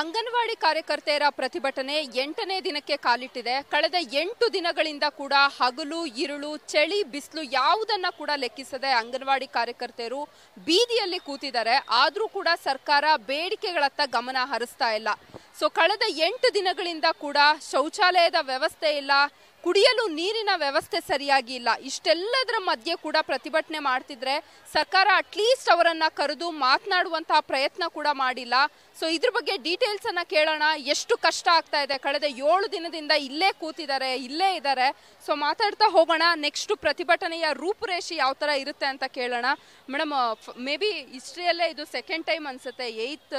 ಅಂಗನವಾಡಿ ಕಾರ್ಯಕರ್ತೆಯರ ಪ್ರತಿಭಟನೆ ಎಂಟನೇ ದಿನಕ್ಕೆ ಕಾಲಿಟ್ಟಿದೆ. ಕಳೆದ ಎಂಟು ದಿನಗಳಿಂದ ಕೂಡ ಹಗಲು ಇರುಳು ಚಳಿ, ಬಿಸಿಲು ಯಾವುದನ್ನ ಕೂಡ ಲೆಕ್ಕಿಸದೆ ಅಂಗನವಾಡಿ ಕಾರ್ಯಕರ್ತೆಯರು ಬೀದಿಯಲ್ಲಿ ಕೂತಿದ್ದಾರೆ. ಆದರೂ ಕೂಡ ಸರ್ಕಾರ ಬೇಡಿಕೆಗಳತ್ತ ಗಮನ ಹರಿಸ್ತಾ ಇಲ್ಲ. ಸೊ ಕಳೆದ ಎಂಟು ದಿನಗಳಿಂದ ಕೂಡ ಶೌಚಾಲಯದ ವ್ಯವಸ್ಥೆ ಇಲ್ಲ. ಕುಡಿಯಲು ನೀರಿನ ವ್ಯವಸ್ಥೆ ಸರಿಯಾಗಿ ಇಲ್ಲ. ಇಷ್ಟೆಲ್ಲದರ ಮಧ್ಯೆ ಕೂಡ ಪ್ರತಿಭಟನೆ ಮಾಡ್ತಿದ್ರೆ ಸರ್ಕಾರ ಅಟ್ಲೀಸ್ಟ್ ಅವರನ್ನ ಕರೆದು ಮಾತನಾಡುವಂತಹ ಪ್ರಯತ್ನ ಕೂಡ ಮಾಡಿಲ್ಲ. ಸೊ ಇದ್ರ ಬಗ್ಗೆ ಡೀಟೇಲ್ಸ್ ಅನ್ನ ಕೇಳೋಣ. ಎಷ್ಟು ಕಷ್ಟ ಆಗ್ತಾ ಇದೆ? ಕಳೆದ ಏಳು ದಿನದಿಂದ ಇಲ್ಲೇ ಕೂತಿದ್ದಾರೆ, ಇಲ್ಲೇ ಇದ್ದಾರೆ. ಸೊ ಮಾತಾಡ್ತಾ ಹೋಗೋಣ. ನೆಕ್ಸ್ಟ್ ಪ್ರತಿಭಟನೆಯ ರೂಪುರೇಷೆ ಯಾವ ತರ ಇರುತ್ತೆ ಅಂತ ಕೇಳೋಣ. ಮೇಡಮ್ ಮೇ ಬಿ ಹಿಸ್ಟ್ರಿಯಲ್ಲೇ ಇದು ಸೆಕೆಂಡ್ ಟೈಮ್ ಅನ್ಸುತ್ತೆ. ಏಯ್ತ್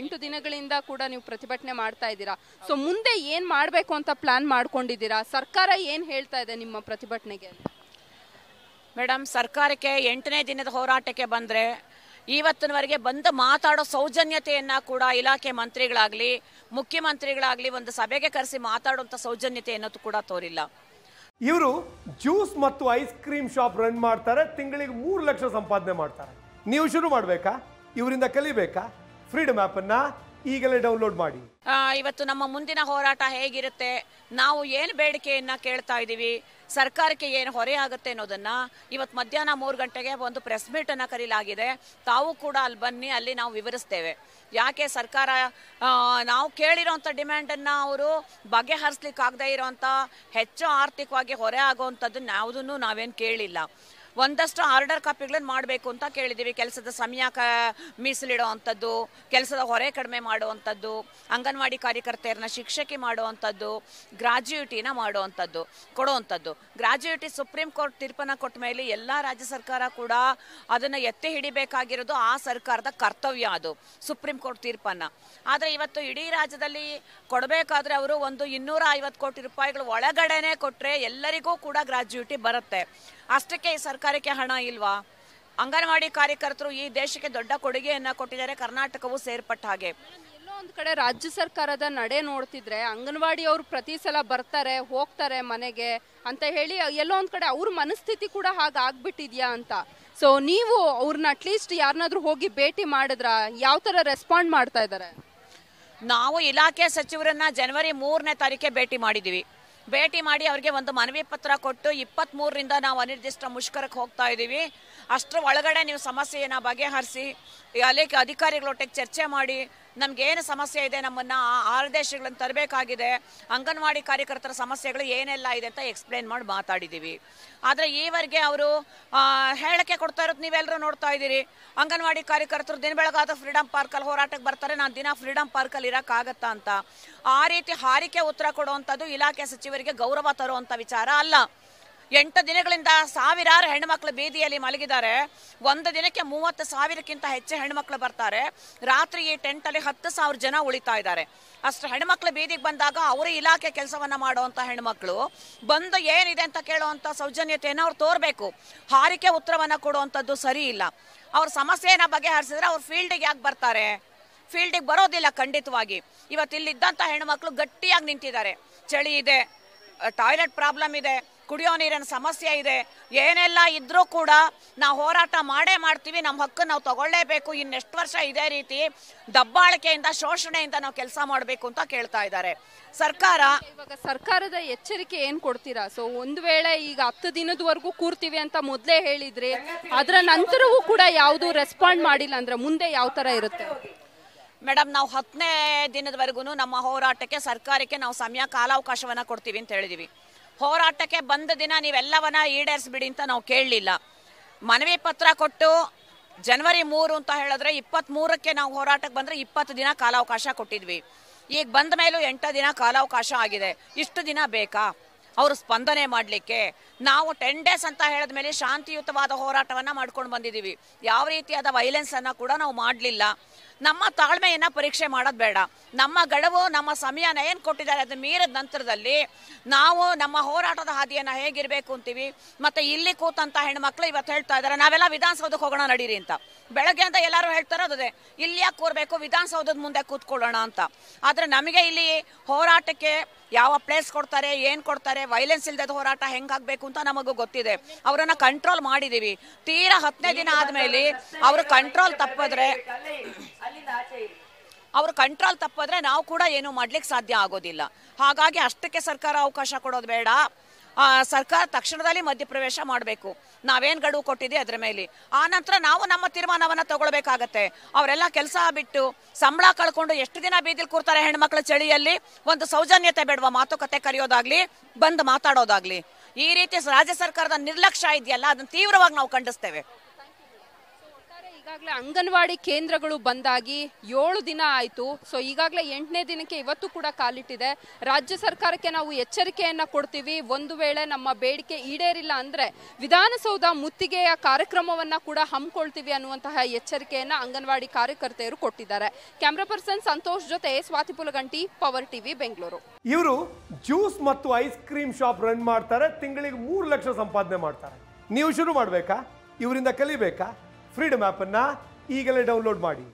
ಎಂಟು ದಿನಗಳಿಂದ ಕೂಡ ನೀವು ಪ್ರತಿಭಟನೆ ಮಾಡ್ತಾ ಇದ್ದೀರಾ. ಸೊ ಮುಂದೆ ಏನ್ ಮಾಡ್ಬೇಕು ಅಂತ ಪ್ಲಾನ್ ಮಾಡ್ಕೊಂಡಿದ್ದೀರಾ? ಸರ್ಕಾರ ಏನು ಹೇಳ್ತಾ ಇದೆ ನಿಮ್ಮ ಪ್ರತಿಭಟನೆಗೆ? ಮೇಡಮ್ ಸರ್ಕಾರಕ್ಕೆ ಎಂಟನೇ ದಿನದ ಹೋರಾಟಕ್ಕೆ ಬಂದರೆ ಇವತ್ತಿನವರೆಗೆ ಬಂದು ಮಾತಾಡೋ ಸೌಜನ್ಯತೆಯನ್ನ ಕೂಡ ಇಲಾಖೆ ಮಂತ್ರಿಗಳಾಗಲಿ ಮುಖ್ಯಮಂತ್ರಿಗಳಾಗಲಿ ಒಂದು ಸಭೆಗೆ ಕರೆಸಿ ಮಾತಾಡುವಂಥ ಸೌಜನ್ಯತೆಯನ್ನು ಕೂಡ ತೋರಿಲ್ಲ. ಇವರು ಜ್ಯೂಸ್ ಮತ್ತು ಐಸ್ ಕ್ರೀಮ್ ಶಾಪ್ ರನ್ ಮಾಡ್ತಾರೆ ತಿಂಗಳಿಗೆ ಮೂರು ಲಕ್ಷ ಸಂಪಾದನೆ ಮಾಡ್ತಾರೆ. ನೀವು ಶುರು ಮಾಡಬೇಕಾ? ಇವರಿಂದ ಕಲಿಬೇಕಾ? ಫ್ರೀಡಮ್ ಆ್ಯಪನ್ನು ಈಗಲೇ ಡೌನ್ಲೋಡ್ ಮಾಡಿ. ಇವತ್ತು ನಮ್ಮ ಮುಂದಿನ ಹೋರಾಟ ಹೇಗಿರುತ್ತೆ? ನಾವು ಏನು ಬೇಡಿಕೆಯನ್ನ ಕೇಳ್ತಾ ಇದ್ದೀವಿ? ಸರ್ಕಾರಕ್ಕೆ ಏನು ಹೊರೆ ಆಗುತ್ತೆ ಅನ್ನೋದನ್ನ ಇವತ್ತು ಮಧ್ಯಾಹ್ನ ಮೂರು ಗಂಟೆಗೆ ಒಂದು ಪ್ರೆಸ್ ಮೀಟ್ ಅನ್ನ ಕರೀಲಾಗಿದೆ. ತಾವು ಕೂಡ ಅಲ್ಲಿ ಬನ್ನಿ, ಅಲ್ಲಿ ನಾವು ವಿವರಿಸ್ತೇವೆ. ಯಾಕೆ ಸರ್ಕಾರ ನಾವು ಕೇಳಿರೋಂಥ ಡಿಮ್ಯಾಂಡನ್ನು ಅವರು ಬಗೆಹರಿಸ್ಲಿಕ್ಕೆ ಆಗದೆ ಇರೋಂಥ ಹೆಚ್ಚು ಆರ್ಥಿಕವಾಗಿ ಹೊರೆ ಆಗುವಂಥದ್ದನ್ನ ಯಾವುದನ್ನು ನಾವೇನು ಕೇಳಿಲ್ಲ. ಒಂದಷ್ಟು ಆರ್ಡರ್ ಕಾಪಿಗಳನ್ನು ಮಾಡಬೇಕು ಅಂತ ಕೇಳಿದ್ದೀವಿ ಕೆಲಸದ ಸಮಯ ಕ ಮೀಸಲಿಡೋ ಅಂಥದ್ದು ಕೆಲಸದ ಹೊರೆ ಕಡಿಮೆ ಮಾಡುವಂಥದ್ದು, ಅಂಗನವಾಡಿ ಕಾರ್ಯಕರ್ತೆಯರನ್ನ ಶಿಕ್ಷಕಿ ಮಾಡುವಂಥದ್ದು, ಗ್ರಾಜ್ಯುಯಿಟಿನ ಮಾಡುವಂಥದ್ದು, ಕೊಡುವಂಥದ್ದು. ಗ್ರಾಜ್ಯುಯಿಟಿ ಸುಪ್ರೀಂ ಕೋರ್ಟ್ ತೀರ್ಪನ್ನು ಕೊಟ್ಟ ಮೇಲೆ ಎಲ್ಲ ರಾಜ್ಯ ಸರ್ಕಾರ ಕೂಡ ಅದನ್ನು ಎತ್ತಿ ಹಿಡಿಬೇಕಾಗಿರೋದು ಆ ಸರ್ಕಾರದ ಕರ್ತವ್ಯ ಅದು, ಸುಪ್ರೀಂ ಕೋರ್ಟ್ ತೀರ್ಪನ್ನು. ಆದರೆ ಇವತ್ತು ಇಡೀ ರಾಜ್ಯದಲ್ಲಿ ಕೊಡಬೇಕಾದ್ರೆ ಅವರು ಒಂದು ಇನ್ನೂರ ಐವತ್ತು ಕೋಟಿ ರೂಪಾಯಿಗಳು ಒಳಗಡೆನೆ ಕೊಟ್ಟರೆ ಎಲ್ಲರಿಗೂ ಕೂಡ ಗ್ರಾಜ್ಯುಯಿಟಿ ಬರುತ್ತೆ. ಅಷ್ಟಕ್ಕೆ ಈ ಸರ್ಕಾರಕ್ಕೆ ಹಣ ಇಲ್ವಾ? ಅಂಗನವಾಡಿ ಕಾರ್ಯಕರ್ತರು ಈ ದೇಶಕ್ಕೆ ದೊಡ್ಡ ಕೊಡುಗೆಯನ್ನ ಕೊಟ್ಟಿದ್ದಾರೆ. ಕರ್ನಾಟಕವು ಸೇರ್ಪಟ್ಟ ಹಾಗೆ. ಎಲ್ಲೋ ಒಂದ್ ಕಡೆ ರಾಜ್ಯ ಸರ್ಕಾರದ ನಡೆ ನೋಡ್ತಿದ್ರೆ ಅಂಗನವಾಡಿ ಅವರು ಪ್ರತಿ ಸಲ ಬರ್ತಾರೆ ಹೋಗ್ತಾರೆ ಮನೆಗೆ ಅಂತ ಹೇಳಿ ಎಲ್ಲೋ ಒಂದ್ ಕಡೆ ಅವ್ರ ಮನಸ್ಥಿತಿ ಕೂಡ ಹಾಗಾಗ್ಬಿಟ್ಟಿದ್ಯಾ ಅಂತ. ಸೊ ನೀವು ಅವ್ರನ್ನ ಅಟ್ಲೀಸ್ಟ್ ಯಾರನ್ನಾದ್ರೂ ಹೋಗಿ ಭೇಟಿ ಮಾಡಿದ್ರ? ಯಾವ ತರ ರೆಸ್ಪಾಂಡ್ ಮಾಡ್ತಾ ಇದ್ದಾರೆ ನಾವು ಇಲಾಖೆ ಸಚಿವರನ್ನ ಜನವರಿ ಮೂರನೇ ತಾರೀಕೆ ಭೇಟಿ ಮಾಡಿದ್ದೀವಿ ಭೇಟಿ ಮಾಡಿ ಅವರಿಗೆ ಒಂದು ಮನವಿ ಪತ್ರ ಕೊಟ್ಟು ಇಪ್ಪತ್ತ್ಮೂರರಿಂದ ನಾವು ಅನಿರ್ದಿಷ್ಟ ಮುಷ್ಕರಕ್ಕೆ ಹೋಗ್ತಾ ಇದ್ದೀವಿ. ಅಷ್ಟರ ಒಳಗಡೆ ನೀವು ಸಮಸ್ಯೆಯನ್ನು ಬಗೆಹರಿಸಿ ಅಲ್ಲಿ ಅಧಿಕಾರಿಗಳೊಟ್ಟಿಗೆ ಚರ್ಚೆ ಮಾಡಿ, ನಮಗೇನು ಸಮಸ್ಯೆ ಇದೆ ನಮ್ಮನ್ನು ಆ ಆದೇಶಗಳನ್ನು ತರಬೇಕಾಗಿದೆ, ಅಂಗನವಾಡಿ ಕಾರ್ಯಕರ್ತರ ಸಮಸ್ಯೆಗಳು ಏನೆಲ್ಲ ಇದೆ ಅಂತ ಎಕ್ಸ್ಪ್ಲೇನ್ ಮಾಡಿ ಮಾತಾಡಿದ್ದೀವಿ ಆದರೆ ಈವರೆಗೆ ಅವರು ಹೇಳಿಕೆ ಕೊಡ್ತಾ ಇರೋದು ನೀವೆಲ್ಲರೂ ನೋಡ್ತಾ ಇದ್ದೀರಿ. ಅಂಗನವಾಡಿ ಕಾರ್ಯಕರ್ತರು ದಿನ ಬೆಳಗಾದ ಫ್ರೀಡಮ್ ಪಾರ್ಕಲ್ಲಿ ಹೋರಾಟಕ್ಕೆ ಬರ್ತಾರೆ, ನಾನು ದಿನ ಫ್ರೀಡಮ್ ಪಾರ್ಕಲ್ಲಿ ಇರೋಕ್ಕಾಗತ್ತಾ ಅಂತ. ಆ ರೀತಿ ಹಾರಿಕೆ ಉತ್ತರ ಕೊಡುವಂಥದ್ದು ಇಲಾಖೆ ಸಚಿವರಿಗೆ ಗೌರವ ತರುವಂಥ ವಿಚಾರ ಅಲ್ಲ. ಎಂಟು ದಿನಗಳಿಂದ ಸಾವಿರಾರು ಹೆಣ್ಮಕ್ಳು ಬೀದಿಯಲ್ಲಿ ಮಲಗಿದ್ದಾರೆ. ಒಂದು ದಿನಕ್ಕೆ ಮೂವತ್ತು ಸಾವಿರಕ್ಕಿಂತ ಹೆಚ್ಚು ಹೆಣ್ಮಕ್ಳು ಬರ್ತಾರೆ. ರಾತ್ರಿ ಈ ಟೆಂಟಲ್ಲಿ ಹತ್ತು ಸಾವಿರ ಜನ ಉಳಿತಾ ಇದ್ದಾರೆ. ಅಷ್ಟು ಹೆಣ್ಮಕ್ಳು ಬೀದಿಗೆ ಬಂದಾಗ ಅವರ ಇಲಾಖೆ ಕೆಲಸವನ್ನ ಮಾಡುವಂಥ ಹೆಣ್ಮಕ್ಳು ಬಂದು ಏನಿದೆ ಅಂತ ಕೇಳುವಂಥ ಸೌಜನ್ಯತೆಯನ್ನು ಅವ್ರು ತೋರಬೇಕು. ಹಾರಿಕೆ ಉತ್ತರವನ್ನ ಕೊಡುವಂಥದ್ದು ಸರಿ ಇಲ್ಲ. ಅವ್ರ ಸಮಸ್ಯೆಯನ್ನ ಬಗೆಹರಿಸಿದ್ರೆ ಅವ್ರು ಫೀಲ್ಡಿಗೆ ಯಾಕೆ ಬರ್ತಾರೆ? ಫೀಲ್ಡಿಗೆ ಬರೋದಿಲ್ಲ ಖಂಡಿತವಾಗಿ. ಇವತ್ತು ಇಲ್ಲಿದ್ದಂಥ ಹೆಣ್ಮಕ್ಳು ಗಟ್ಟಿಯಾಗಿ ನಿಂತಿದ್ದಾರೆ. ಚಳಿ ಇದೆ, ಟಾಯ್ಲೆಟ್ ಪ್ರಾಬ್ಲಮ್ ಇದೆ ಕುಡಿಯೋ ನೀರಿನ ಸಮಸ್ಯೆ ಇದೆ. ಏನೆಲ್ಲ ಇದ್ರೂ ಕೂಡ ನಾವು ಹೋರಾಟ ಮಾಡೇ ಮಾಡ್ತೀವಿ. ನಮ್ಮ ಹಕ್ಕು ನಾವು ತಗೊಳ್ಳೇಬೇಕು. ಇನ್ನೆಷ್ಟು ವರ್ಷ ಇದೇ ರೀತಿ ದಬ್ಬಾಳಿಕೆಯಿಂದ ಶೋಷಣೆಯಿಂದ ನಾವು ಕೆಲಸ ಮಾಡಬೇಕು ಅಂತ ಕೇಳ್ತಾ ಇದ್ದಾರೆ. ಸರ್ಕಾರ ಇವಾಗ ಸರ್ಕಾರದ ಎಚ್ಚರಿಕೆ ಏನು ಕೊಡ್ತೀರಾ? ಸೊ ಒಂದು ವೇಳೆ ಈಗ ಹತ್ತು ದಿನದವರೆಗೂ ಕೂರ್ತೀವಿ ಅಂತ ಮೊದಲೇ ಹೇಳಿದ್ರಿ ಅದರ ನಂತರವೂ ಕೂಡ ಯಾವುದು ರೆಸ್ಪಾಂಡ್ ಮಾಡಿಲ್ಲ ಅಂದ್ರೆ ಮುಂದೆ ಯಾವ ಥರ ಇರುತ್ತೆ? ಮೇಡಮ್ ನಾವು ಹತ್ತನೇ ದಿನದವರೆಗೂ ನಮ್ಮ ಹೋರಾಟಕ್ಕೆ ಸರ್ಕಾರಕ್ಕೆ ನಾವು ಸಮಯ ಕಾಲಾವಕಾಶವನ್ನು ಕೊಡ್ತೀವಿ ಅಂತ ಹೇಳಿದೀವಿ. ಹೋರಾಟಕ್ಕೆ ಬಂದ ದಿನ ನೀವೆಲ್ಲವನ್ನ ಈಡೇರಿಸ್ಬಿಡಿ ಅಂತ ನಾವು ಕೇಳಲಿಲ್ಲ. ಮನವಿ ಪತ್ರ ಕೊಟ್ಟು ಜನವರಿ ಮೂರು ಅಂತ ಹೇಳಿದ್ರೆ ಇಪ್ಪತ್ತ್ಮೂರಕ್ಕೆ ನಾವು ಹೋರಾಟಕ್ಕೆ ಬಂದರೆ ಇಪ್ಪತ್ತು ದಿನ ಕಾಲಾವಕಾಶ ಕೊಟ್ಟಿದ್ವಿ. ಈಗ ಬಂದ ಮೇಲೂ ಎಂಟು ದಿನ ಕಾಲಾವಕಾಶ ಆಗಿದೆ. ಇಷ್ಟು ದಿನ ಬೇಕಾ? ಅವರು ಸ್ಪಂದನೆ ಮಾಡಲಿಕ್ಕೆ. ನಾವು ಟೆನ್ ಡೇಸ್ ಅಂತ ಹೇಳಿದ ಮೇಲೆ ಶಾಂತಿಯುತವಾದ ಹೋರಾಟವನ್ನು ಮಾಡ್ಕೊಂಡು ಬಂದಿದ್ದೀವಿ. ಯಾವ ರೀತಿಯಾದ ವೈಲೆನ್ಸನ್ನು ಕೂಡ ನಾವು ಮಾಡಲಿಲ್ಲ. ನಮ್ಮ ತಾಳ್ಮೆಯನ್ನ ಪರೀಕ್ಷೆ ಮಾಡೋದು ಬೇಡ. ನಮ್ಮ ಗಡುವು ನಮ್ಮ ಸಮಯನ ಏನು ಕೊಟ್ಟಿದ್ದಾರೆ ಅದು ಮೀರಿದ ನಂತರದಲ್ಲಿ ನಾವು ನಮ್ಮ ಹೋರಾಟದ ಹಾದಿಯನ್ನ ಹೇಗಿರಬೇಕು ಅಂತೀವಿ? ಮತ್ತೆ ಇಲ್ಲಿ ಕೂತಂತ ಹೆಣ್ಮಕ್ಳು ಇವತ್ತು ಹೇಳ್ತಾ ಇದ್ದಾರೆ, ನಾವೆಲ್ಲ ವಿಧಾನಸೌಧಕ್ಕೆ ಹೋಗೋಣ ನಡೀರಿ ಅಂತ. ಬೆಳಗ್ಗೆ ಅಂತ ಎಲ್ಲರೂ ಹೇಳ್ತಾರೋ ಅದೇ, ಇಲ್ಲಿ ಯಾಕೆ ಕೂರ್ಬೇಕು? ವಿಧಾನಸೌಧದ ಮುಂದೆ ಕೂತ್ಕೊಳ್ಳೋಣ ಅಂತ. ಆದ್ರೆ ನಮಗೆ ಇಲ್ಲಿ ಹೋರಾಟಕ್ಕೆ ಯಾವ ಪ್ಲೇಸ್ ಕೊಡ್ತಾರೆ, ಏನ್ ಕೊಡ್ತಾರೆ ವೈಲೆನ್ಸ್ ಇಲ್ಲದ ಹೋರಾಟ ಹೆಂಗಾಗ್ಬೇಕು ಅಂತ ನಮಗೂ ಗೊತ್ತಿದೆ. ಅವರನ್ನು ಕಂಟ್ರೋಲ್ ಮಾಡಿದೀವಿ. ತೀರಾ ಹತ್ತನೇ ದಿನ ಆದ್ಮೇಲೆ ಅವರು ಕಂಟ್ರೋಲ್ ತಪ್ಪಿದ್ರೆ ಅವ್ರ ಕಂಟ್ರೋಲ್ ತಪ್ಪಿದ್ರೆ ನಾವು ಕೂಡ ಏನು ಮಾಡ್ಲಿಕ್ಕೆ ಸಾಧ್ಯ ಆಗೋದಿಲ್ಲ. ಹಾಗಾಗಿ ಅಷ್ಟಕ್ಕೆ ಸರ್ಕಾರ ಅವಕಾಶ ಕೊಡೋದು ಬೇಡ. ಸರ್ಕಾರ ತಕ್ಷಣದಲ್ಲಿ ಮಧ್ಯಪ್ರವೇಶ ಮಾಡಬೇಕು. ನಾವೇನ್ ಗಡುವು ಕೊಟ್ಟಿದೆ ಅದರ ಮೇಲೆ. ಆ ನಂತರ ನಾವು ನಮ್ಮ ತೀರ್ಮಾನವನ್ನು ತಗೊಳ್ಬೇಕಾಗತ್ತೆ. ಅವರೆಲ್ಲ ಕೆಲಸ ಬಿಟ್ಟು ಸಂಬಳ ಕಳ್ಕೊಂಡು ಎಷ್ಟು ದಿನ ಬೀದಿಲಿ ಕೂರ್ತಾರೆ ಹೆಣ್ಮಕ್ಳ ಚಳಿಯಲ್ಲಿ? ಒಂದು ಸೌಜನ್ಯತೆ ಬೇಡವಾ ಮಾತುಕತೆ ಕರೆಯೋದಾಗ್ಲಿ, ಬಂದು ಮಾತಾಡೋದಾಗ್ಲಿ. ಈ ರೀತಿ ರಾಜ್ಯ ಸರ್ಕಾರದ ನಿರ್ಲಕ್ಷ್ಯ ಇದೆಯಲ್ಲ, ಅದನ್ನು ತೀವ್ರವಾಗಿ ನಾವು ಖಂಡಿಸ್ತೇವೆ. ಈಗಾಗಲೇ ಅಂಗನವಾಡಿ ಕೇಂದ್ರಗಳು ಬಂದಾಗಿ ಏಳು ದಿನ ಆಯಿತು. ಸೊ ಈಗಾಗಲೇ ಎಂಟನೇ ದಿನಕ್ಕೆ ಇವತ್ತು ಕೂಡ ಕಾಲಿಟ್ಟಿದೆ. ರಾಜ್ಯ ಸರ್ಕಾರಕ್ಕೆ ನಾವು ಎಚ್ಚರಿಕೆಯನ್ನು ಕೊಡ್ತೀವಿ. ಒಂದು ವೇಳೆ ನಮ್ಮ ಬೇಡಿಕೆ ಈಡೇರಿಲ್ಲ ಅಂದರೆ ವಿಧಾನಸೌಧ ಮುತ್ತಿಗೆಯ ಕಾರ್ಯಕ್ರಮವನ್ನು ಕೂಡ ಹಮ್ಮಿಕೊಳ್ತೀವಿ ಅನ್ನುವಂತಹ ಎಚ್ಚರಿಕೆಯನ್ನು ಅಂಗನವಾಡಿ ಕಾರ್ಯಕರ್ತೆಯರು ಕೊಟ್ಟಿದ್ದಾರೆ. ಕ್ಯಾಮ್ರಾ ಪರ್ಸನ್ ಸಂತೋಷ್ ಜೊತೆ ಸ್ವಾತಿ ಪುಲಗಂಟಿ ಪವರ್ ಟಿವಿ ಬೆಂಗಳೂರು ಇವರು ಜ್ಯೂಸ್ ಮತ್ತು ಐಸ್ ಕ್ರೀಮ್ ಶಾಪ್ ರನ್ ಮಾಡ್ತಾರೆ. ತಿಂಗಳಿಗೆ ಮೂರು ಲಕ್ಷ ಸಂಪಾದನೆ ಮಾಡ್ತಾರೆ. ನೀವು ಶುರು ಮಾಡಬೇಕಾ? ಇವರಿಂದ ಕಲಿಬೇಕಾ? ಫ್ರೀಡಮ್ ಆ್ಯಪನ್ನು ಈಗಲೇ ಡೌನ್ಲೋಡ್ ಮಾಡಿ.